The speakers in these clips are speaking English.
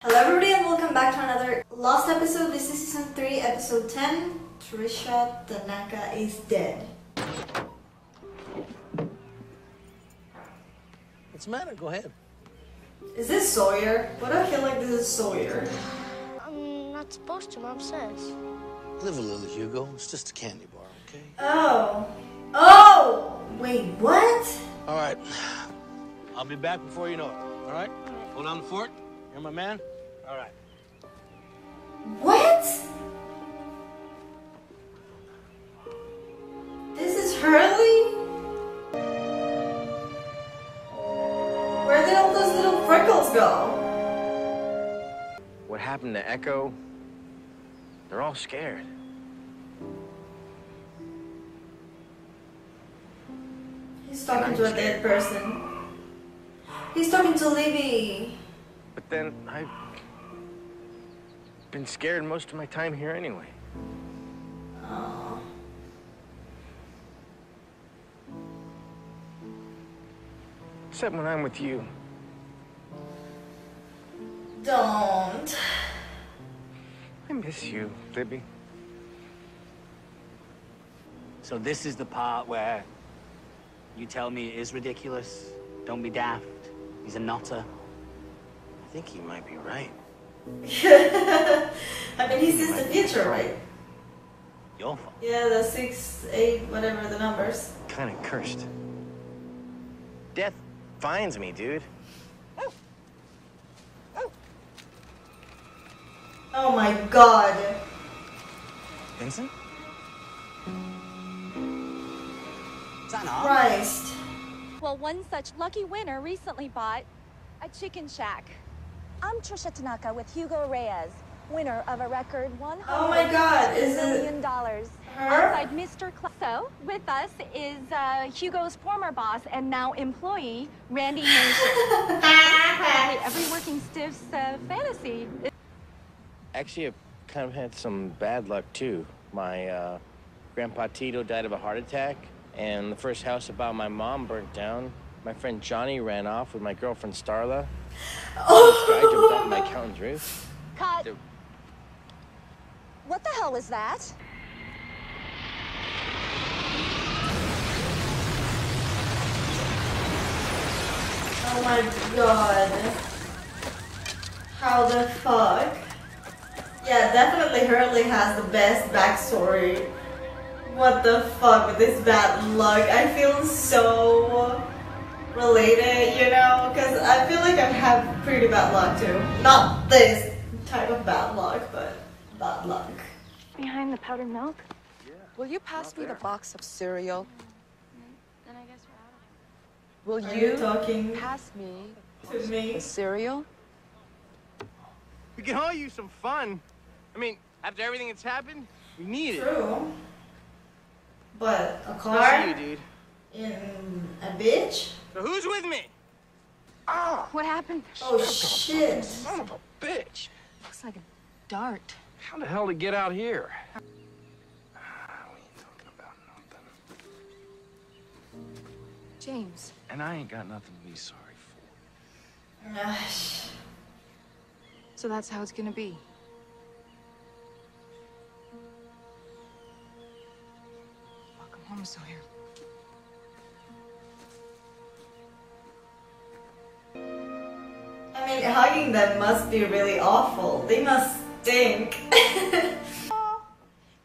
Hello everybody and welcome back to another Lost episode. This is season 3, episode 10. Tricia Tanaka is dead. What's the matter? Go ahead. Is this Sawyer? What do I feel like this is Sawyer? I'm not supposed to, Mom says. Live a little, Hugo. It's just a candy bar, okay? Oh. Oh! Wait, what? All right. I'll be back before you know it. All right? Hold on the fort. You're my man. All right. What? This is Hurley? Where did all those little freckles go? What happened to Eko? They're all scared. He's talking to a dead person. He's talking to Libby. But then I've been scared most of my time here anyway. Oh. Except when I'm with you. Don't. I miss you, Libby. So this is the part where you tell me it is ridiculous. Don't be daft. He's a nutter. I think he might be right. I mean, he sees the future, right? Your fault. Yeah, the six, eight, whatever the numbers. Kind of cursed. Death finds me, dude. Oh my god. Vincent? Christ. Well, one such lucky winner recently bought a chicken shack. I'm Tricia Tanaka with Hugo Reyes, winner of a record one Oh my God, is it million dollars. her? Outside Mr. Cl- so, with us is uh, Hugo's former boss and now employee, Randy Nation. Every working stiff's uh, fantasy. Actually, I've kind of had some bad luck, too. My uh, grandpa Tito died of a heart attack, and the first house about my mom burnt down. My friend Johnny ran off with my girlfriend Starla. This guy jumped off my accountant's roof. Cut. There- What the hell was that? Oh my god. How the fuck? Yeah, definitely Hurley has the best backstory. What the fuck with this bad luck? I feel so related, you know? Because I feel like I've had pretty bad luck too. Not this type of bad luck, but bad luck. Behind the powdered milk? Will you pass me the box of cereal? Mm-hmm. Then I guess we're out of Will Are you you talking pass me to me? the cereal? We can all use some fun. I mean, after everything that's happened, we need it. True. But a Especially car you, dude. in a bitch? So who's with me? What happened? Oh shit. Son of a bitch. Looks like a dart. How the hell to get out here? Ah, We ain't talking about nothing. James, And I ain't got nothing to be sorry for. Gosh. so that's how it's gonna be. Welcome home, Sawyer. I mean, hugging them must be really awful. They must stink.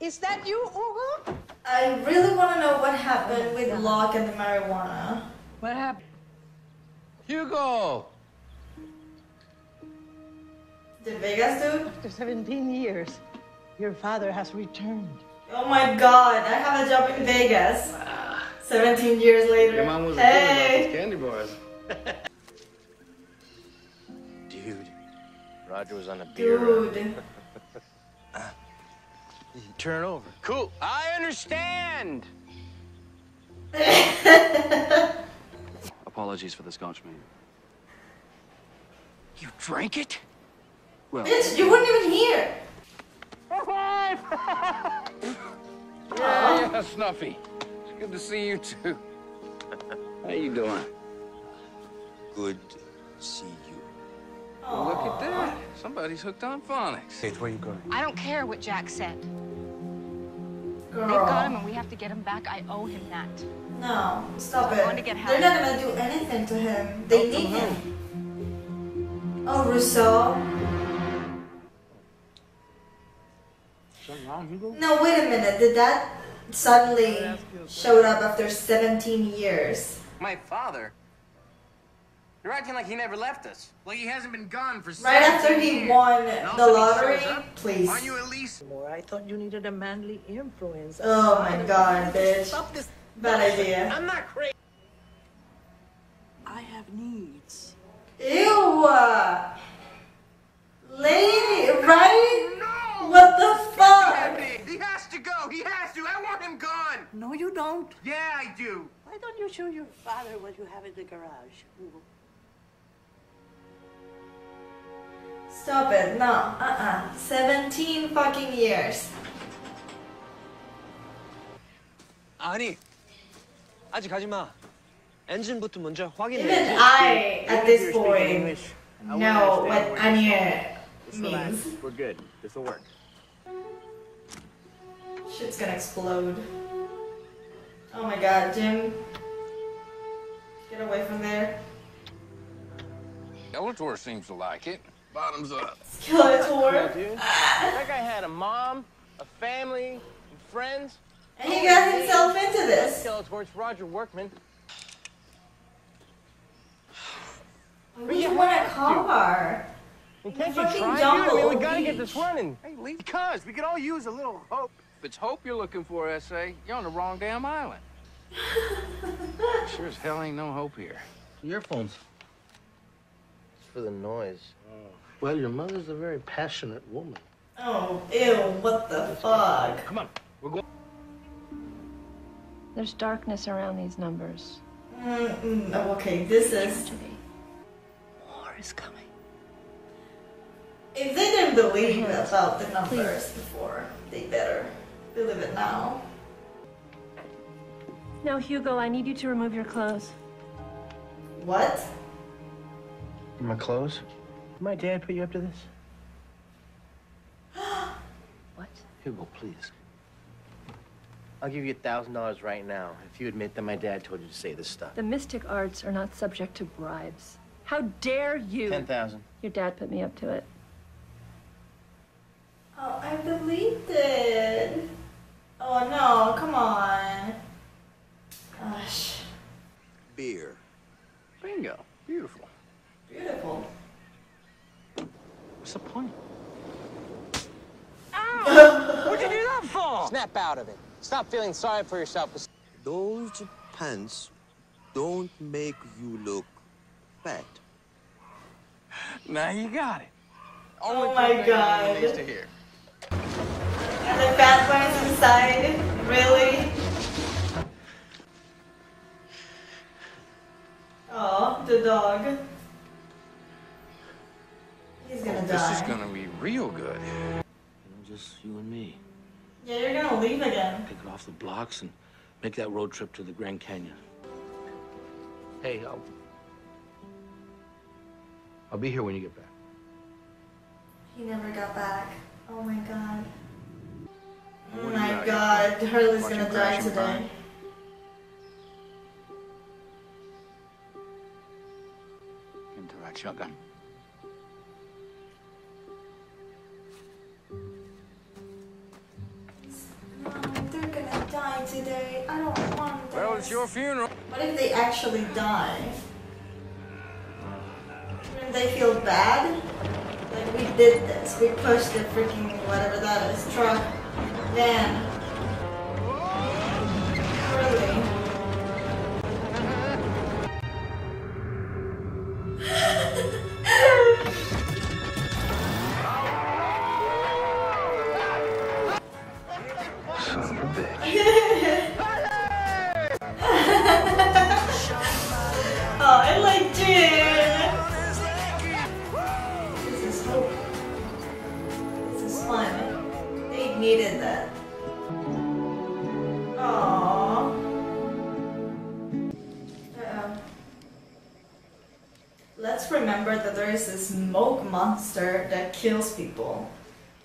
Is that you, Ugo? I really want to know what happened with Locke and the marijuana. What happened? Hugo! Did Vegas do? After 17 years, your father has returned. Oh my god, I have a job in Vegas. 17 years later. Your mom was hey. candy bars. Dude, Roger was on a beer run. Dude. Turn over. Cool. I understand. Apologies for the scotch, mate. You drank it? Well, Bitch, you weren't even here. Yeah, yeah, Snuffy. Good to see you too. How you doing? Good to see you. Well, look at that. Somebody's hooked on phonics. Kate, where you going? I don't care what Jack said. They've got him and we have to get him back. I owe him that. No, stop I'm it. going to get They're help. not gonna do anything to him. They need him. Oh, Rousseau. Something? No, wait a minute. Did that suddenly showed up after 17 years? My father? You're acting like he never left us. Like he hasn't been gone for Right after he years. won the lottery? Please. Aren't you at least? More. I thought you needed a manly influence. Oh my god, bitch. Stop this. Bad idea. I'm not crazy. I have needs. Ew! Lady, right? What the fuck? He has to go. He has to. I want him gone. No, you don't. Yeah, I do. Why don't you show your father what you have in the garage? Hugo? Stop it. No. Uh-uh. 17 fucking years. 아니, 아직 가지 마. 엔진부터 먼저 확인해. Even I, at this point, know what Anya means. We're good. This will work. Shit's gonna explode. Oh my god, Jin. Get away from there. Skeletor seems to like it. Bottoms up. Skeletor. dude. that guy had a mom, a family, and friends. And he got himself into this. Skeletor's Roger Workman. Who you want a car? And can't you Fucking try, dude? jungle I mean, we gotta beach. get this running. Hey, Lee, because we could all use a little hope. If it's hope you're looking for, S.A., you're on the wrong damn island. sure as hell ain't no hope here. Earphones. It's for the noise. Well, your mother's a very passionate woman. Oh, ew, what the fuck? Come on, we're going. There's darkness around these numbers. Mm, mm, oh, okay, this is. War is coming. If they didn't believe about the numbers before, they better believe it now. Now, Hugo, I need you to remove your clothes. What? My clothes? My dad put you up to this? What? Hugo, please. I'll give you a thousand dollars right now if you admit that my dad told you to say this stuff. The mystic arts are not subject to bribes. How dare you? Ten thousand. Your dad put me up to it. Oh, I believed it. Oh no, come on. Gosh, Beer. Bingo. Beautiful. beautiful. What's the point? What'd you do that for? Snap out of it. Stop feeling sorry for yourself. Those pants don't make you look fat. Now you got it. Oh my god. Needs to hear. And the fat ones inside? Really? Oh, the dog. He's gonna die. This is gonna be real good. Just you and me. Yeah, you're gonna leave again. Pick it off the blocks and make that road trip to the Grand Canyon. Hey, I'll. I'll be here when you get back. He never got back. Oh my god. Oh my god, Hurley's Watching gonna die today. Time? Into that shotgun. No, they're gonna die today. I don't want this. Well, it's your funeral. What if they actually die? Wouldn't they feel bad? Like we did this. We pushed the freaking whatever that is truck, van. needed that. Um, let's remember that there is this smoke monster that kills people.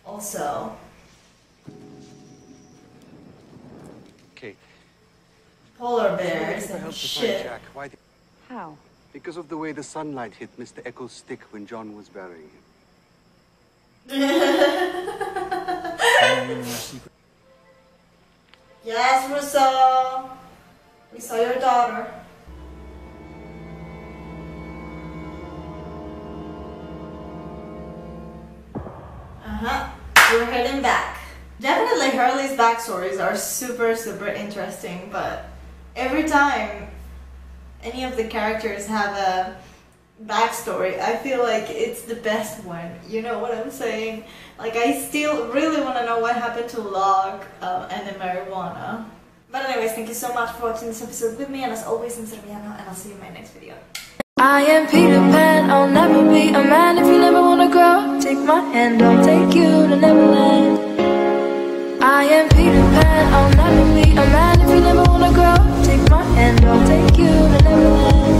Also. Okay. Polar bears and shit. How? Because of the way the sunlight hit Mr. Eko's stick when John was burying him. Yes, Rousseau. We saw your daughter. Uh-huh. We're heading back. Definitely Hurley's backstories are super, super interesting, but every time any of the characters have a backstory. I feel like it's the best one. You know what I'm saying? Like I still really want to know what happened to Locke uh, and the marijuana. But anyways, thank you so much for watching this episode with me and as always I'm Sora Miyano and I'll see you in my next video. I am Peter Pan, I'll never be a man if you never wanna grow. Take my hand, I'll take you to Neverland. I am Peter Pan, I'll never be a man if you never wanna grow. Take my hand, I'll take you to Neverland.